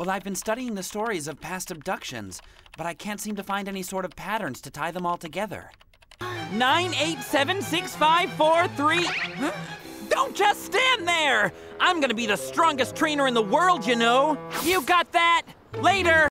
Well, I've been studying the stories of past abductions, but I can't seem to find any sort of patterns to tie them all together. Nine, eight, seven, six, five, four, three. Don't just stand there! I'm gonna be the strongest trainer in the world, you know! You got that? Later!